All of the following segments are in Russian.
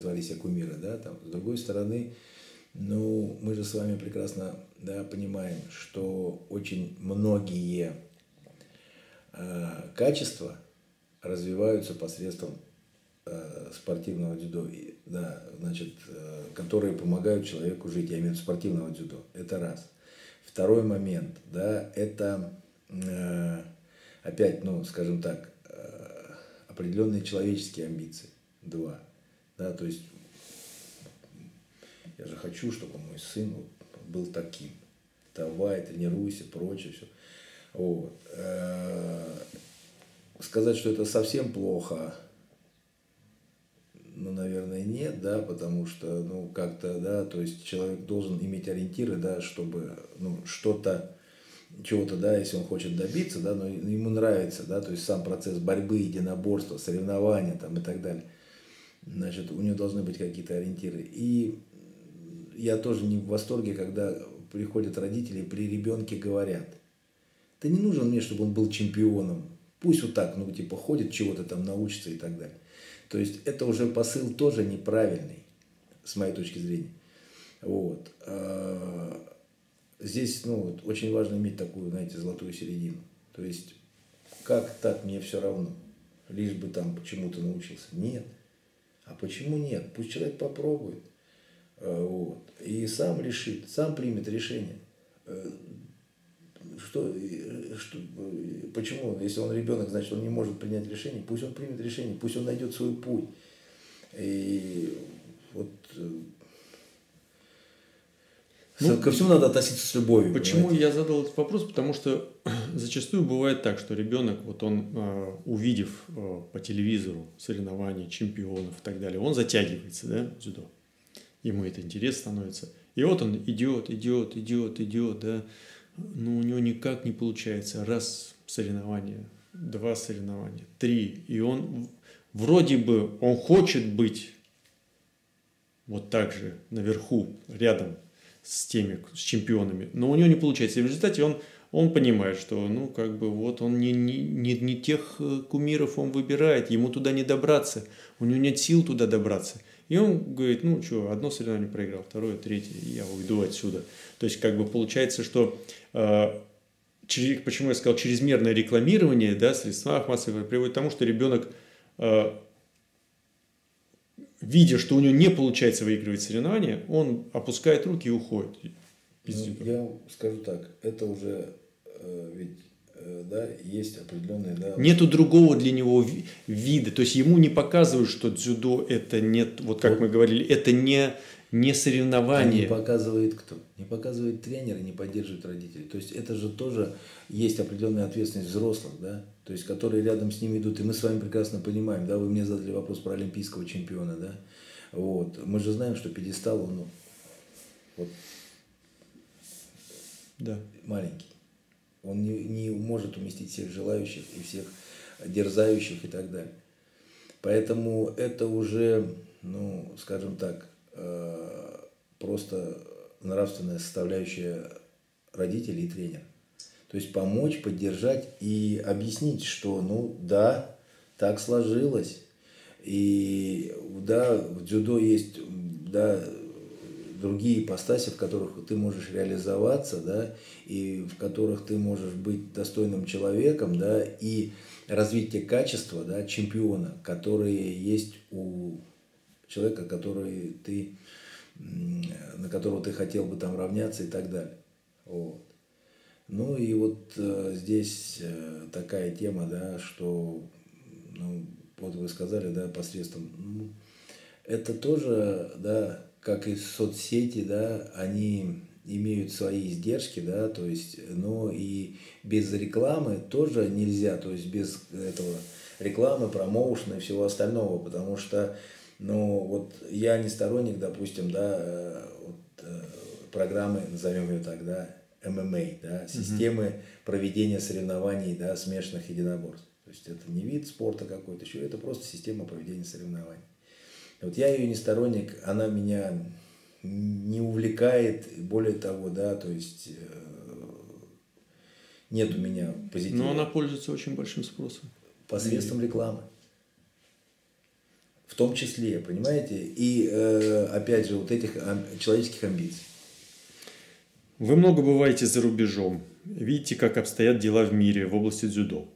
звали себя кумиры, да, там, с другой стороны, ну, мы же с вами прекрасно, да, понимаем, что очень многие э, качества развиваются посредством э, спортивного дзюдо, да, значит, э, которые помогают человеку жить, я имею в виду спортивного дзюдо, это раз. Второй момент, да, это э, опять, ну, скажем так, э, определенные человеческие амбиции, два. Да, то есть я же хочу, чтобы мой сын был таким. Давай, тренируйся, прочее, все. Вот. Э, сказать, что это совсем плохо, ну, наверное, нет, да, потому что, ну, как-то, да, то есть человек должен иметь ориентиры, да, чтобы, ну, что-то, чего-то, да, если он хочет добиться, да, но ему нравится, да, то есть сам процесс борьбы, единоборства, соревнования там и так далее значит, у него должны быть какие-то ориентиры. И я тоже не в восторге, когда приходят родители и при ребенке говорят, да не нужен мне, чтобы он был чемпионом. Пусть вот так, ну, типа, ходит, чего-то там научится и так далее. То есть, это уже посыл тоже неправильный, с моей точки зрения. Вот. А, здесь, ну, вот, очень важно иметь такую, знаете, золотую середину. То есть, как так, мне все равно. Лишь бы там почему-то научился. Нет. А почему нет? Пусть человек попробует. Э, вот. И сам решит, сам примет решение. Э, что, э, что, почему, если он ребенок, значит, он не может принять решение, пусть он примет решение, пусть он найдет свой путь. И вот ну, ко всему надо относиться с любовью. Почему понимаете? я задал этот вопрос? Потому что зачастую бывает так, что ребенок, вот он, э, увидев э, по телевизору соревнования чемпионов и так далее, он затягивается, да, дзюдо. Ему это интерес становится. И вот он идет, идет, идет, идет, да, но у него никак не получается. Раз соревнование, два соревнования, три. И он вроде бы, он хочет быть вот так же наверху, рядом с теми, с чемпионами, но у него не получается. И в результате он, он понимает, что, ну, как бы, вот он не, не, не, не тех э, кумиров он выбирает, ему туда не добраться, у него нет сил туда добраться. И он говорит, ну, что, одно соревнование проиграл, второе, третье, я уйду отсюда. То есть, как бы, получается, что э, через, почему я сказал, чрезмерное рекламирование, да, средствах массовой приводит к тому, что ребенок э, видя, что у него не получается выигрывать соревнования, он опускает руки и уходит. Ну, я скажу так, это уже э, ведь э, да, есть определенные... Да, Нету другого для него вида. То есть ему не показывают, что дзюдо это нет, вот как вот. мы говорили, это не, не соревнование. А не показывает кто? Не показывает тренер, не поддерживает родители. То есть это же тоже есть определенная ответственность взрослых, да, то есть которые рядом с ними идут. И мы с вами прекрасно понимаем, да, вы мне задали вопрос про олимпийского чемпиона, да, вот. Мы же знаем, что пьедестал, он, ну, вот, да. маленький. Он не, не может уместить всех желающих и всех дерзающих и так далее. Поэтому это уже, ну, скажем так, э, просто нравственная составляющая родителей и тренера. То есть помочь, поддержать и объяснить, что ну да, так сложилось. И да, в дзюдо есть да, другие ипостаси, в которых ты можешь реализоваться, да, и в которых ты можешь быть достойным человеком, да, и развить те качества, да, чемпиона, которые есть у человека, который ты, на которого ты хотел бы там равняться и так далее. Вот. Ну и вот э, здесь э, такая тема, да, что, ну, вот вы сказали, да, посредством, ну, это тоже, да, как и соцсети, да, они имеют свои издержки, да, то есть, но и без рекламы тоже нельзя, то есть без этого рекламы, промоушена и всего остального, потому что, ну, вот я не сторонник, допустим, да, э, вот, э, программы, назовем ее так, да, ММА, да, системы угу. проведения соревнований, да, смешанных единоборств. То есть это не вид спорта какой-то еще, это просто система проведения соревнований. Вот я ее не сторонник, она меня не увлекает, более того, да, то есть э, нет у меня позитива. Но она пользуется очень большим спросом. Посредством рекламы. В том числе, понимаете? И э, опять же, вот этих человеческих амбиций. Вы много бываете за рубежом, видите, как обстоят дела в мире в области дзюдо.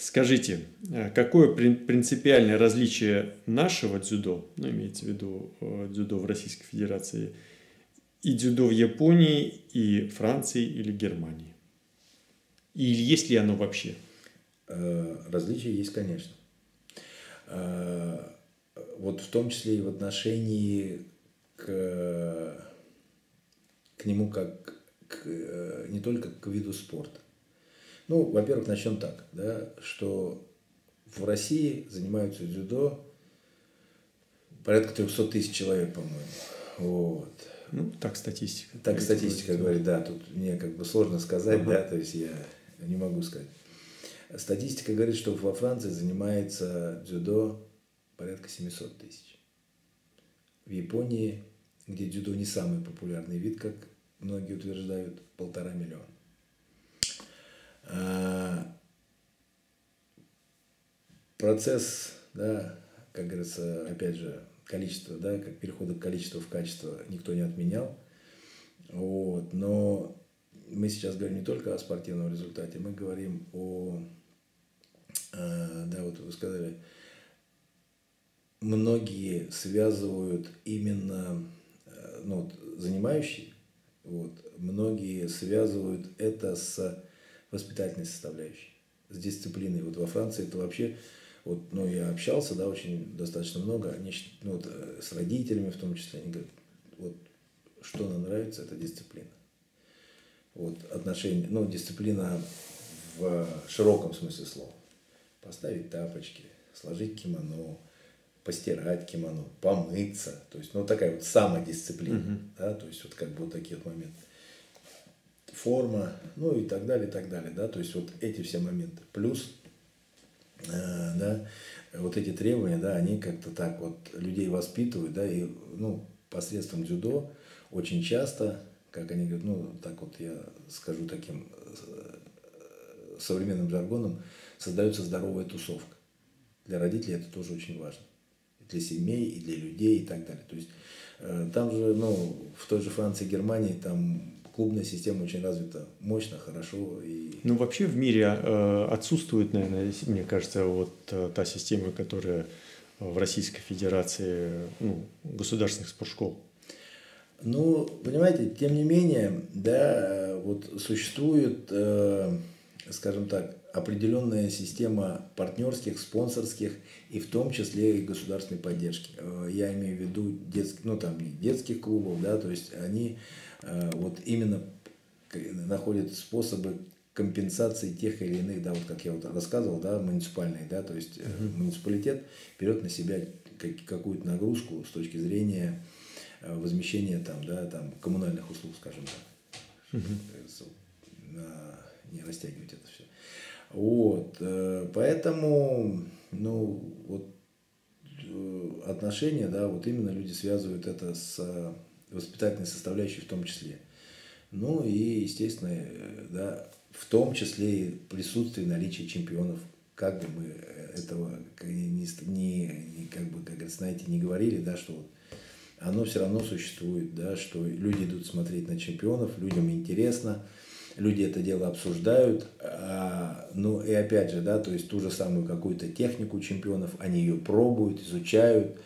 Скажите, э, какое принципиальное различие нашего дзюдо, ну, имеется в виду э, дзюдо в Российской Федерации, и дзюдо в Японии, и Франции или Германии? И есть ли оно вообще? Э, различия есть, конечно. Вот в том числе и в отношении к, к нему как к, э, не только к виду спорта. Ну, во-первых, начнем так, да, что в России занимаются дзюдо порядка 300 тысяч человек, по-моему. Вот. Ну, так статистика. Так статистика говорит, да, тут мне как бы сложно сказать, ага. да, то есть я не могу сказать. Статистика говорит, что во Франции занимается дзюдо порядка 700 тысяч. В Японии, где дзюдо не самый популярный вид, как многие утверждают, полтора миллиона. А, процесс, да, как говорится, опять же, количество, да, как перехода количества в качество никто не отменял. Вот, но мы сейчас говорим не только о спортивном результате, мы говорим о, а, да, вот вы сказали, многие связывают именно, э, ну, вот, занимающие вот. Многие связывают это с воспитательной составляющей, с дисциплиной. Вот во Франции это вообще, вот, ну, я общался, да, очень достаточно много, они, ну, вот, э, с родителями в том числе, они говорят, вот, что нам нравится, это дисциплина. Вот, отношения, ну, дисциплина в широком смысле слова. Поставить тапочки, сложить кимоно, постирать кимоно, помыться. То есть, ну, такая вот самодисциплина. Угу. Да, то есть, вот как бы вот такие вот моменты. Форма, ну и так далее, и так далее. Да, то есть, вот эти все моменты. Плюс, э, да, вот эти требования, да, они как-то так вот людей воспитывают, да, и, ну, посредством дзюдо очень часто, как они говорят, ну, так вот я скажу таким э, современным жаргоном, создается здоровая тусовка. Для родителей это тоже очень важно для семей и для людей и так далее. То есть э, там же, ну, в той же Франции, Германии, там клубная система очень развита мощно, хорошо. И... Ну, вообще в мире э, отсутствует, наверное, мне кажется, вот э, та система, которая в Российской Федерации, ну, государственных спортшкол. Ну, понимаете, тем не менее, да, вот существует, скажем так, определенная система партнерских, спонсорских и в том числе и государственной поддержки. Э, я имею в виду детских, ну там не детских клубов, да, то есть они э, вот именно находят способы компенсации тех или иных, да, вот как я вот рассказывал, да, муниципальные, да, то есть uh-huh. муниципалитет берет на себя какую-то нагрузку с точки зрения возмещения там, да, там коммунальных услуг, скажем так. Uh-huh. Не растягивать это все. Вот, э, поэтому, ну, вот э, отношения, да, вот именно люди связывают это с э, воспитательной составляющей в том числе. Ну и, естественно, да, в том числе и присутствие наличия чемпионов, как бы мы этого не, не, как бы, как знаете, не говорили, да, что вот оно все равно существует, да, что люди идут смотреть на чемпионов, людям интересно, люди это дело обсуждают, а, ну и опять же, да, то есть ту же самую какую-то технику чемпионов, они ее пробуют, изучают,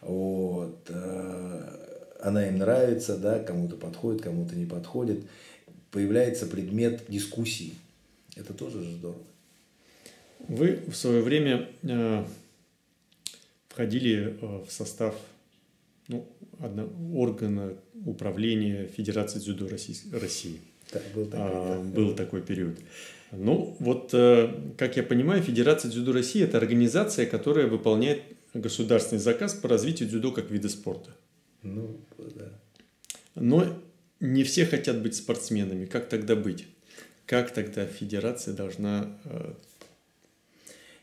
вот, а, она им нравится, да, кому-то подходит, кому-то не подходит, появляется предмет дискуссии, это тоже же здорово. Вы в свое время э, входили э, в состав ну, одно, органа управления Федерации дзюдо России. Да, был такой, а, да. был такой период. Ну, вот, э, как я понимаю, Федерация дзюдо России – это организация, которая выполняет государственный заказ по развитию дзюдо как вида спорта. Ну, да. Но не все хотят быть спортсменами. Как тогда быть? Как тогда федерация должна э,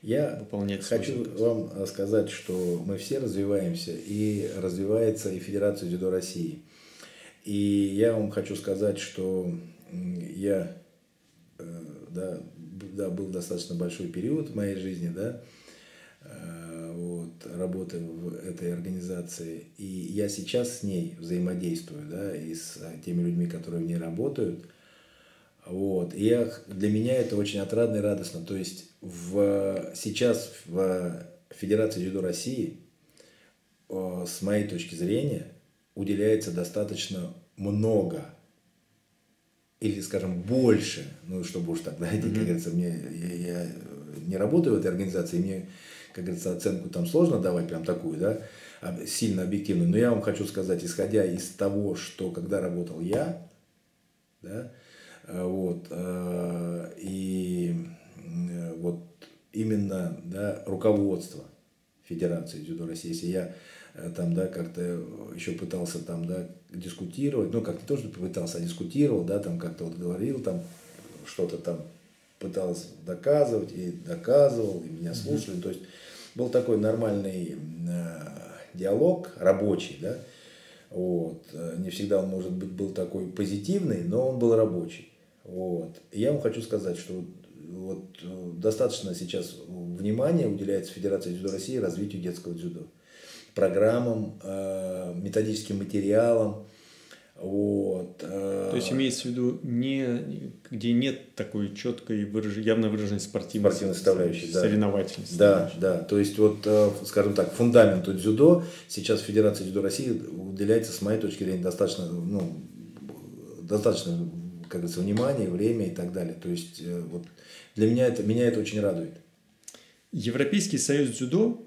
я выполнять хочу заказ? вам сказать, что мы все развиваемся, и развивается и Федерация дзюдо России. И я вам хочу сказать, что я, э, да, да, был достаточно большой период в моей жизни, да, э, вот, работы в этой организации, и я сейчас с ней взаимодействую, да, и с теми людьми, которые в ней работают. Вот. И я, для меня это очень отрадно и радостно. То есть в, сейчас в Федерации дзюдо России, с моей точки зрения, уделяется достаточно много или, скажем, больше, ну, чтобы уж так, знаете, mm-hmm. как говорится, мне, я, я не работаю в этой организации, мне, как говорится, оценку там сложно давать прям такую, да, сильно объективную, но я вам хочу сказать, исходя из того, что когда работал я, да, э, вот, э, и э, вот именно, да, руководство Федерации дзюдо России, если я там, да, как-то еще пытался там, да, дискутировать, ну, как не то, что пытался, а дискутировал, да, там как-то вот говорил, там что-то там пытался доказывать и доказывал, и меня слушали, mm-hmm. то есть был такой нормальный э, диалог рабочий, да, вот, не всегда он, может быть, был такой позитивный, но он был рабочий, вот, и я вам хочу сказать, что вот достаточно сейчас внимания уделяется Федерации дзюдо России развитию детского дзюдо программам, э, методическим материалам. Вот. Э. То есть имеется в виду не где нет такой четкой выраж... явно выраженной спортивной, спортивной составляющей, да. соревновательности. Да, да. То есть вот, э, скажем так, фундаменту дзюдо сейчас Федерация дзюдо России уделяется, с моей точки зрения, достаточно, ну, достаточно, как говорится, внимания, время и так далее. То есть вот для меня это меня это очень радует. Европейский союз дзюдо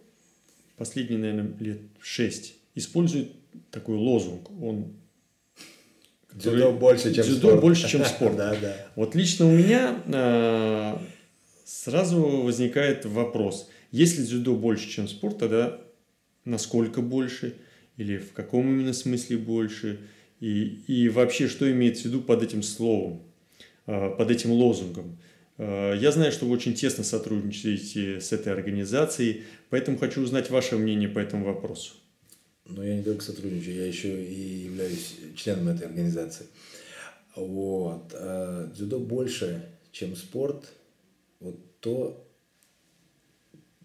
последние, наверное, лет шесть использует такой лозунг. Он Дзюдо больше, чем дзюдо спорт. больше, чем спорт. да, да. Вот лично у меня э, сразу возникает вопрос. Если дзюдо больше, чем спорт, тогда насколько больше? Или в каком именно смысле больше? И, и вообще, что имеется в виду под этим словом, э, под этим лозунгом? Э, я знаю, что вы очень тесно сотрудничаете с этой организацией, поэтому хочу узнать ваше мнение по этому вопросу. Но я не только сотрудничаю, я еще и являюсь членом этой организации. Вот. А дзюдо больше, чем спорт. Вот то,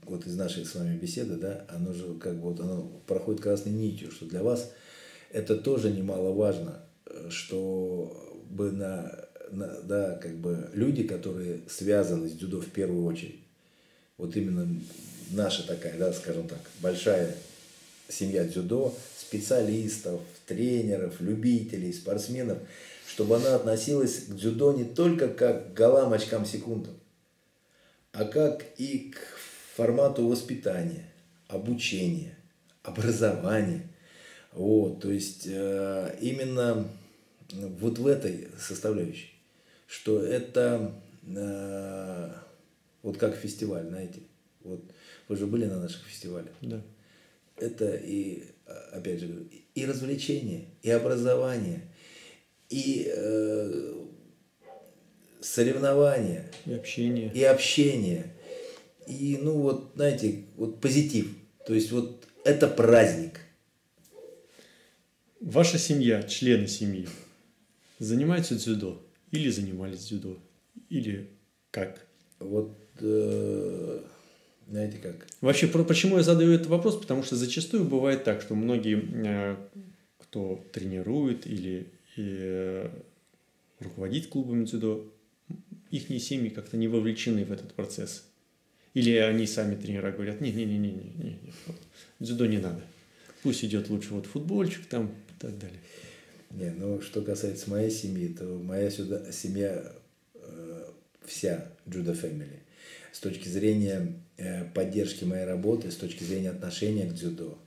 вот из нашей с вами беседы, да, оно же как бы вот оно проходит красной нитью, что для вас это тоже немаловажно, э, чтобы на да, как бы люди, которые связаны с дзюдо в первую очередь. Вот именно наша такая, да, скажем так, большая семья дзюдо, специалистов, тренеров, любителей, спортсменов, чтобы она относилась к дзюдо не только как к голам, очкам, секундам, а как и к формату воспитания, обучения, образования. Вот, то есть э, именно вот в этой составляющей что это э, вот как фестиваль, знаете. Вот вы же были на наших фестивалях. Да. Это и, опять же, и развлечение, и образование, и э, соревнования. И общение. И общение. И, ну, вот, знаете, вот позитив. То есть, вот это праздник. Ваша семья, члены семьи, занимаются дзюдо? Или занимались дзюдо? Или как? Вот, э, знаете как? Вообще, почему я задаю этот вопрос? Потому что зачастую бывает так, что многие, э, кто тренирует или э, руководит клубами дзюдо, их семьи как-то не вовлечены в этот процесс. Или они сами тренера говорят, не-не-не-не, дзюдо не надо. Пусть идет лучше вот футбольчик там и так далее. Не, ну что касается моей семьи, то моя сюда, семья э, вся Джуда Family. С точки зрения э, поддержки моей работы, с точки зрения отношения к дзюдо.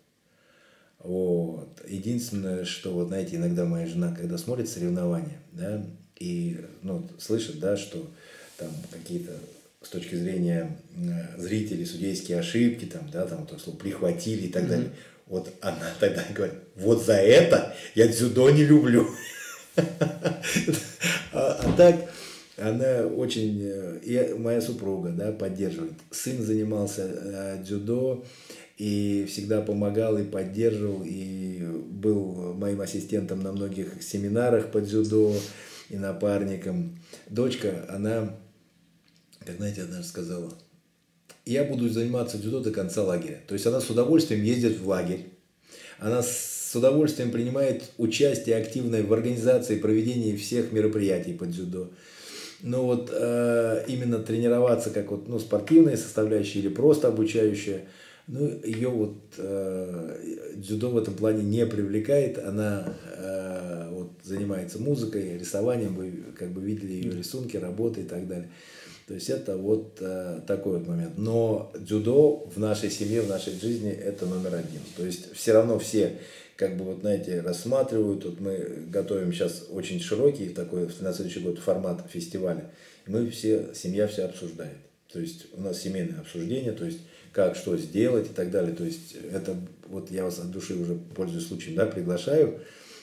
Вот. Единственное, что, вот знаете, иногда моя жена, когда смотрит соревнования, да, и ну, слышит, да, что там какие-то с точки зрения э, зрителей судейские ошибки, там, да, там, то, что прихватили и так mm-hmm. далее. Вот она тогда говорит, вот за это я дзюдо не люблю. А, а так, она очень, э, и моя супруга, да, поддерживает. Сын занимался э, дзюдо и всегда помогал и поддерживал, и был моим ассистентом на многих семинарах по дзюдо и напарником. Дочка, она, как знаете, однажды сказала, я буду заниматься дзюдо до конца лагеря. То есть она с удовольствием ездит в лагерь, она с удовольствием принимает участие активное в организации и проведении всех мероприятий по дзюдо. Но вот э, именно тренироваться как вот, ну, спортивная составляющая или просто обучающая, ну, ее вот э, дзюдо в этом плане не привлекает. Она э, вот, занимается музыкой, рисованием, вы как бы видели ее рисунки, работы и так далее. То есть это вот э, такой вот момент. Но дзюдо в нашей семье, в нашей жизни это номер один. То есть все равно все как бы вот, знаете, рассматривают. Вот мы готовим сейчас очень широкий такой на следующий год формат фестиваля. Мы все, семья все обсуждает. То есть у нас семейное обсуждение, то есть как что сделать и так далее. То есть это вот я вас от души уже пользуюсь случаем, да, приглашаю.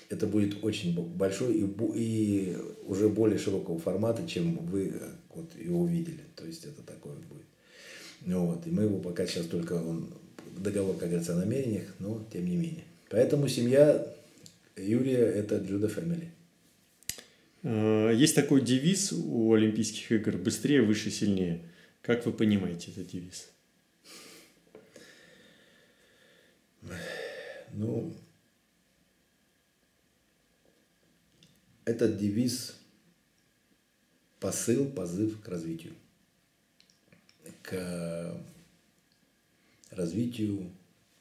Это будет очень большой и, и уже более широкого формата, чем вы вот его увидели. То есть это такое будет. Ну, вот. И мы его пока сейчас только он, договор, как говорится, о намерениях, но тем не менее. Поэтому семья Юрия – это Джуда Фэмили. Есть такой девиз у Олимпийских игр «Быстрее, выше, сильнее». Как вы понимаете этот девиз? Ну, этот девиз – посыл, позыв к развитию. К развитию,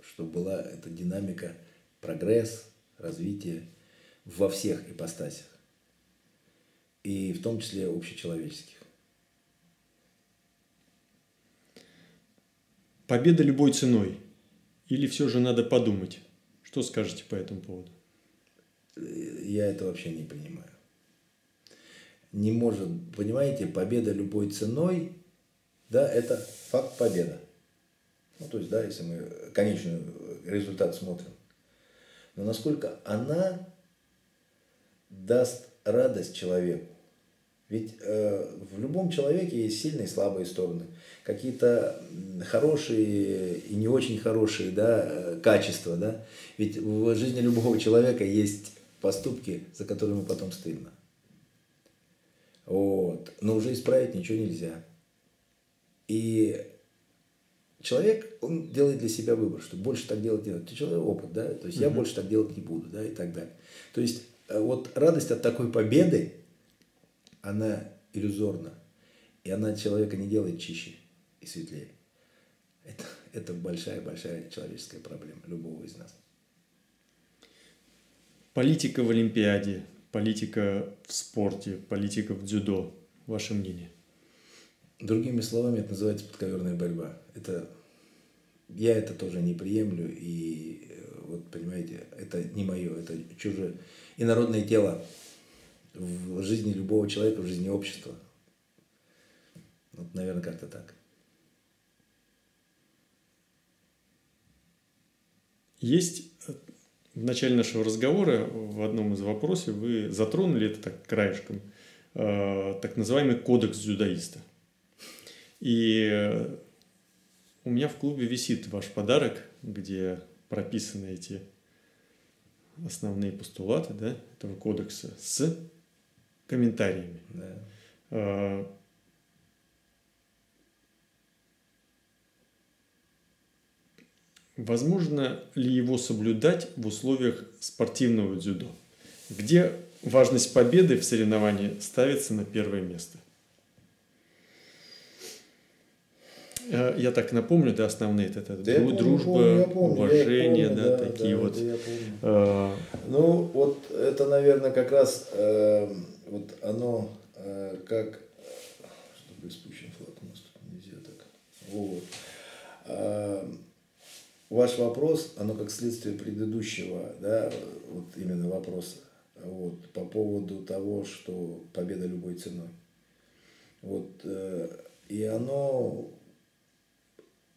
чтобы была эта динамика – прогресс, развитие во всех ипостасях. И в том числе общечеловеческих. Победа любой ценой? Или все же надо подумать? Что скажете по этому поводу? Я это вообще не понимаю. Не может, понимаете, победа любой ценой, да, это факт победа. Ну, то есть, да, если мы конечный результат смотрим но насколько она даст радость человеку. Ведь э, в любом человеке есть сильные и слабые стороны, какие-то хорошие и не очень хорошие да, э, качества. Да? Ведь в жизни любого человека есть поступки, за которыми потом стыдно. Вот. Но уже исправить ничего нельзя. И человек, он делает для себя выбор, что больше так делать не надо. Это человек опыт, да, то есть угу. я больше так делать не буду, да, и так далее. То есть э, вот радость от такой победы, она иллюзорна, и она человека не делает чище и светлее. Это, это большая-большая человеческая проблема любого из нас. Политика в Олимпиаде, политика в спорте, политика в дзюдо. Ваше мнение? Другими словами, это называется подковерная борьба. Это я это тоже не приемлю, и э, вот понимаете, это не мое, это чужое инородное тело в жизни любого человека, в жизни общества. Вот, наверное, как-то так. Есть э, в начале нашего разговора в одном из вопросов вы затронули это так краешком, э, так называемый кодекс дзюдоиста – и э, у меня в клубе висит ваш подарок, где прописаны эти основные постулаты да, этого кодекса с комментариями. Да. Возможно ли его соблюдать в условиях спортивного дзюдо, где важность победы в соревновании ставится на первое место? Э, я так напомню, да, основные это, это да дружба, помню, я помню, уважение, помню, да, да, такие да, вот. я а... Ну, вот это, наверное, как раз э, вот оно э, как чтобы спущен флаг у нас тут нельзя так. Вот. Ваш вопрос, оно как следствие предыдущего, да, вот именно вопроса, вот, по поводу того, что победа любой ценой. Вот, э, и оно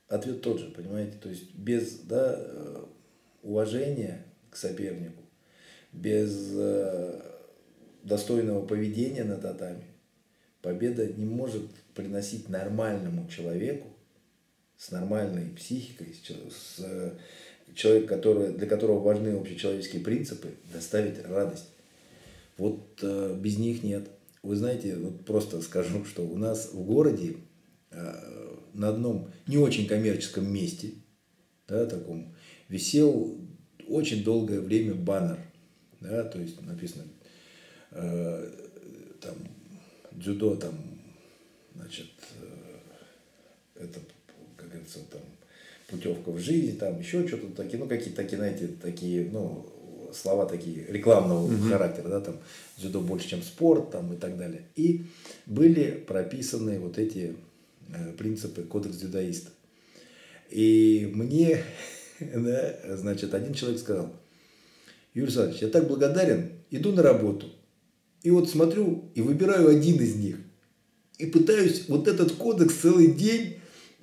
ответ тот же, понимаете? То есть без да, э, уважения к сопернику, без э, достойного поведения на татами, победа не может приносить нормальному человеку с нормальной психикой, с, с человек, который, для которого важны общечеловеческие принципы, доставить радость. Вот э, без них нет. Вы знаете, вот просто скажу, что у нас в городе э, на одном не очень коммерческом месте, да, таком, висел очень долгое время баннер, да, то есть написано э, там дзюдо, там, значит, э, это, как говорится, там, путевка в жизнь, там еще что-то такие, ну какие-то такие, знаете, такие, ну, слова такие рекламного mm-hmm. характера, да, там дзюдо больше, чем спорт, там и так далее. И были прописаны вот эти э, принципы кодекс дзюдоиста. И мне, да, значит, один человек сказал, Юрий Александрович, я так благодарен, иду на работу, и вот смотрю и выбираю один из них. И пытаюсь вот этот кодекс целый день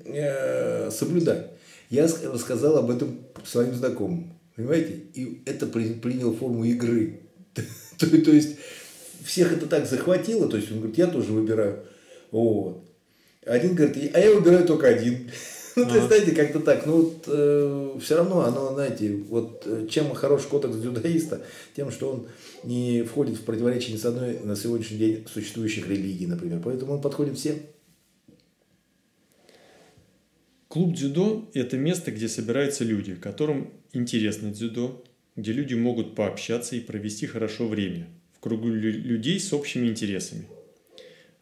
э, соблюдать. Я рассказал об этом своим знакомым. Понимаете? И это приняло форму игры. то, то есть, всех это так захватило. То есть, он говорит, я тоже выбираю. Вот. Один говорит, а я выбираю только один. Ну, то есть, знаете, как-то так. Ну, вот, э, все равно оно, знаете, вот э, чем хороший кодекс дзюдоиста, тем, что он не входит в противоречие ни с одной на сегодняшний день существующих религий, например. Поэтому он подходит всем. Клуб дзюдо – это место, где собираются люди, которым интересно дзюдо, где люди могут пообщаться и провести хорошо время в кругу людей с общими интересами.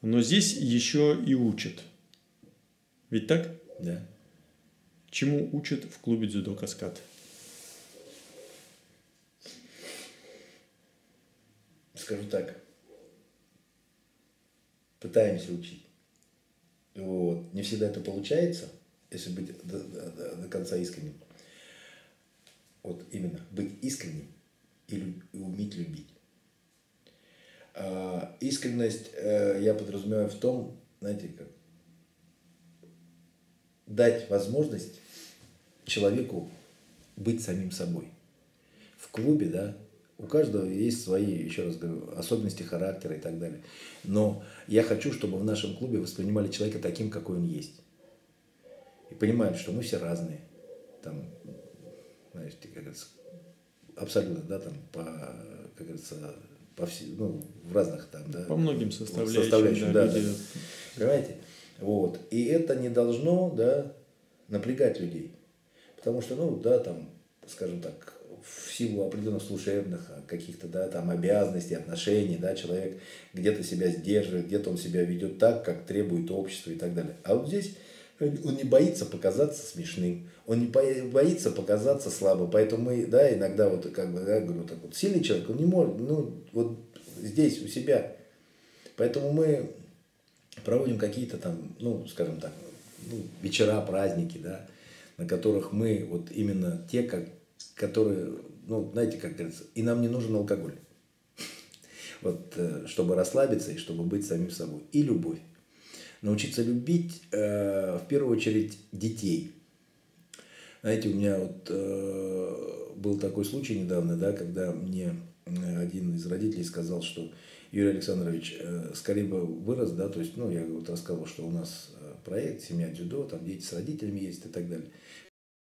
Но здесь еще и учат. Ведь так? Да. Чему учат в клубе дзюдо «Каскад»? Скажу так. Пытаемся учить. Вот. Не всегда это получается – если быть до, до, до конца искренним. Вот именно быть искренним и, и уметь любить. А, искренность э, я подразумеваю в том, знаете, как дать возможность человеку быть самим собой. В клубе, да, у каждого есть свои, еще раз говорю, особенности характера и так далее. Но я хочу, чтобы в нашем клубе воспринимали человека таким, какой он есть и понимают, что мы все разные. Там, знаете, как говорится, абсолютно, да, там, по, как говорится, по все, ну, в разных там, да. По многим составляющим, составляющим да, да, да. Понимаете? Вот. И это не должно, да, напрягать людей. Потому что, ну, да, там, скажем так, в силу определенных служебных а, каких-то, да, там, обязанностей, отношений, да, человек где-то себя сдерживает, где-то он себя ведет так, как требует общество и так далее. А вот здесь он не боится показаться смешным, он не боится показаться слабым. Поэтому мы, да, иногда вот, как бы, да, говорю, так вот, сильный человек, он не может, ну, вот здесь, у себя. Поэтому мы проводим какие-то там, ну, скажем так, ну, вечера, праздники, да, на которых мы вот именно те, как, которые, ну, знаете, как говорится, и нам не нужен алкоголь. Вот, э, чтобы расслабиться и чтобы быть самим собой. И любовь научиться любить э, в первую очередь детей. Знаете, у меня вот э, был такой случай недавно, да, когда мне э, один из родителей сказал, что Юрий Александрович э, скорее бы вырос, да, то есть, ну, я вот рассказывал, что у нас э, проект «Семья дзюдо», там дети с родителями есть и так далее.